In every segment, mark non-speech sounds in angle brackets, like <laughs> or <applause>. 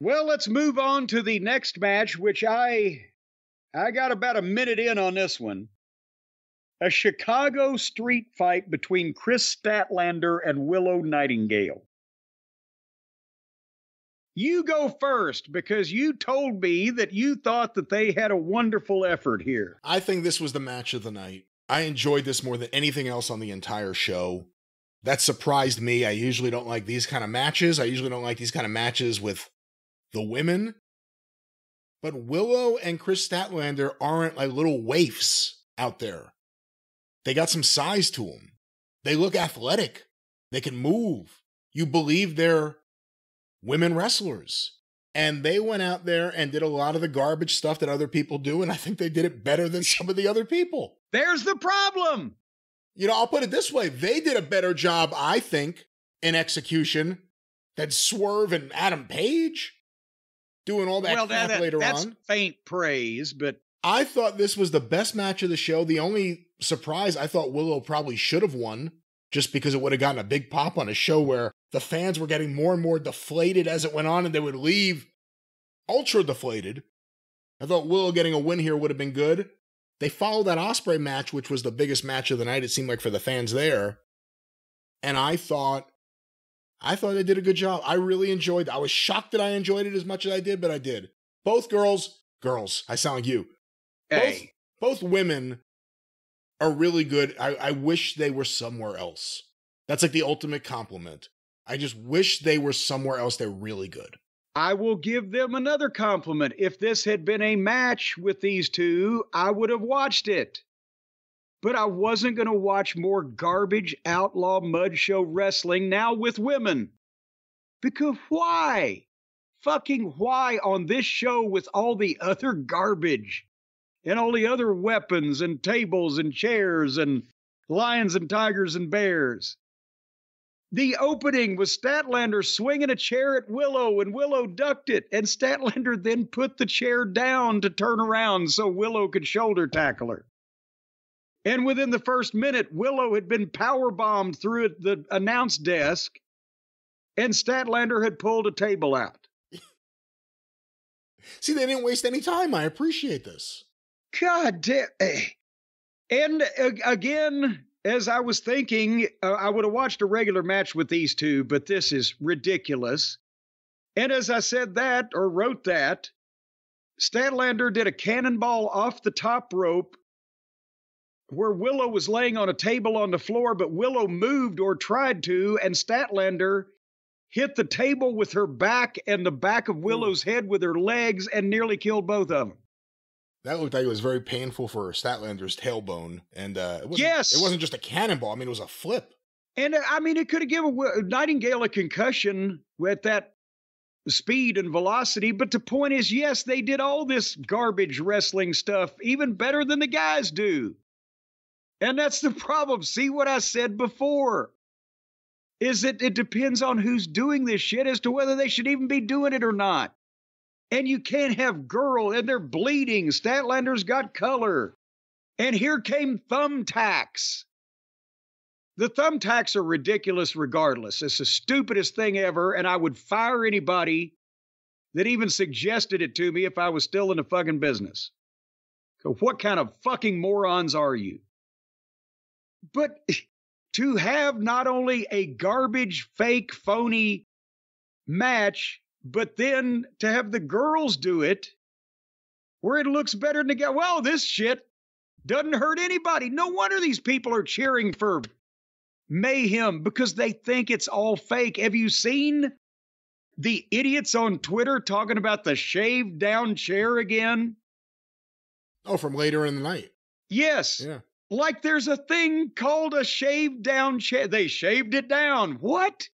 Well, let's move on to the next match, which I I got about a minute in on this one. A Chicago street fight between Kris Statlander and Willow Nightingale. You go first because you told me that you thought that they had a wonderful effort here. I think this was the match of the night. I enjoyed this more than anything else on the entire show. That surprised me. I usually don't like these kind of matches. I usually don't like these kind of matches with the women. But Willow and Kris Statlander aren't like little waifs out there. They got some size to them. They look athletic. They can move. You believe they're women wrestlers. And they went out there and did a lot of the garbage stuff that other people do. And I think they did it better than some of the other people. There's the problem. You know, I'll put it this way they did a better job, I think, in execution than Swerve and Adam Page doing all that well, crap that, uh, later that's on. faint praise, but I thought this was the best match of the show. The only surprise, I thought Willow probably should have won just because it would have gotten a big pop on a show where the fans were getting more and more deflated as it went on and they would leave ultra deflated. I thought Willow getting a win here would have been good. They followed that Ospreay match, which was the biggest match of the night, it seemed like for the fans there. And I thought I thought they did a good job. I really enjoyed it. I was shocked that I enjoyed it as much as I did, but I did. Both girls, girls, I sound like you. hey, Both, both women are really good. I, I wish they were somewhere else. That's like the ultimate compliment. I just wish they were somewhere else. They're really good. I will give them another compliment. If this had been a match with these two, I would have watched it. But I wasn't going to watch more garbage outlaw mud show wrestling now with women. Because why? Fucking why on this show with all the other garbage and all the other weapons and tables and chairs and lions and tigers and bears? The opening was Statlander swinging a chair at Willow, and Willow ducked it. And Statlander then put the chair down to turn around so Willow could shoulder tackle her. And within the first minute, Willow had been power bombed through the announce desk, and Statlander had pulled a table out. <laughs> See, they didn't waste any time. I appreciate this. God damn. eh. And uh, again, as I was thinking, uh, I would have watched a regular match with these two, but this is ridiculous. And as I said that or wrote that, Statlander did a cannonball off the top rope where Willow was laying on a table on the floor, but Willow moved or tried to, and Statlander hit the table with her back and the back of Willow's head with her legs and nearly killed both of them. That looked like it was very painful for Statlander's tailbone. And uh, it wasn't, Yes. it wasn't just a cannonball. I mean, it was a flip. And uh, I mean, it could have given Wi- Nightingale a concussion with that speed and velocity. But the point is, yes, they did all this garbage wrestling stuff even better than the guys do. And that's the problem. See what I said before? Is that it depends on who's doing this shit as to whether they should even be doing it or not. And you can't have girl and they're bleeding. Statlander's got color. And here came thumbtacks. The thumbtacks are ridiculous regardless. It's the stupidest thing ever, and I would fire anybody that even suggested it to me if I was still in the fucking business. So what kind of fucking morons are you? But <laughs> to have not only a garbage, fake, phony match, but then to have the girls do it where it looks better than the guy. Well, this shit doesn't hurt anybody. No wonder these people are cheering for mayhem because they think it's all fake. Have you seen the idiots on Twitter talking about the shaved down chair again? Oh, from later in the night. Yes. Yeah. Like there's a thing called a shaved down chair. They shaved it down. What?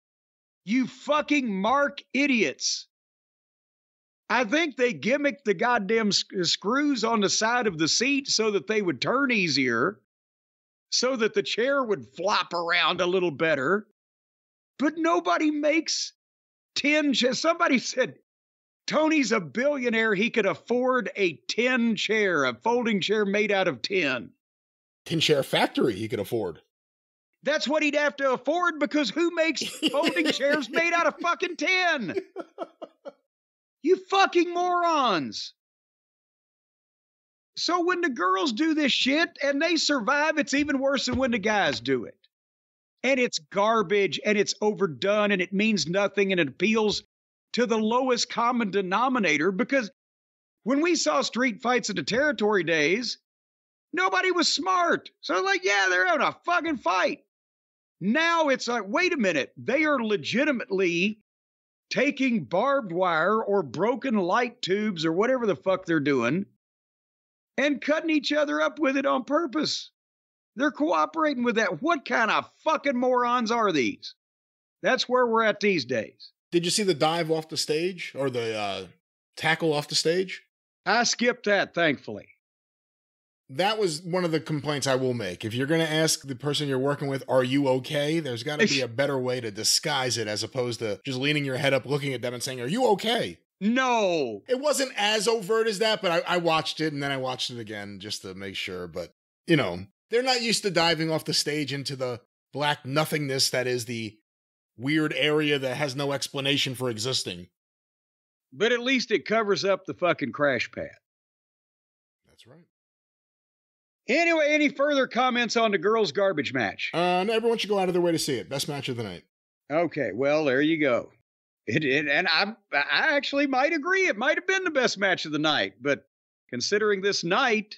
You fucking mark idiots. I think they gimmicked the goddamn sc- screws on the side of the seat so that they would turn easier, so that the chair would flop around a little better. But nobody makes 10 chairs. Somebody said, Tony's a billionaire. He could afford a 10 chair, a folding chair made out of 10. Tin Chair Factory he could afford. That's what he'd have to afford because who makes <laughs> folding chairs made out of fucking tin? You fucking morons. So when the girls do this shit and they survive, it's even worse than when the guys do it. And it's garbage and it's overdone and it means nothing and it appeals to the lowest common denominator because when we saw street fights in the territory days, nobody was smart. So, like, yeah, they're having a fucking fight. Now it's like, wait a minute, they are legitimately taking barbed wire or broken light tubes or whatever the fuck they're doing and cutting each other up with it on purpose. They're cooperating with that. What kind of fucking morons are these? That's where we're at these days. Did you see the dive off the stage or the uh, tackle off the stage? I skipped that, thankfully. That was one of the complaints I will make. If you're going to ask the person you're working with, are you okay? There's got to be a <laughs> better way to disguise it as opposed to just leaning your head up, looking at them and saying, Are you okay? No. It wasn't as overt as that, but I, I watched it and then I watched it again just to make sure. But, you know, they're not used to diving off the stage into the black nothingness that is the weird area that has no explanation for existing. But at least it covers up the fucking crash pad. That's right. Anyway, any further comments on the girls' garbage match? Uh, no, everyone should go out of their way to see it. Best match of the night. Okay, well, there you go. It, it, and I, I actually might agree. It might have been the best match of the night, but considering this night,